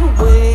away.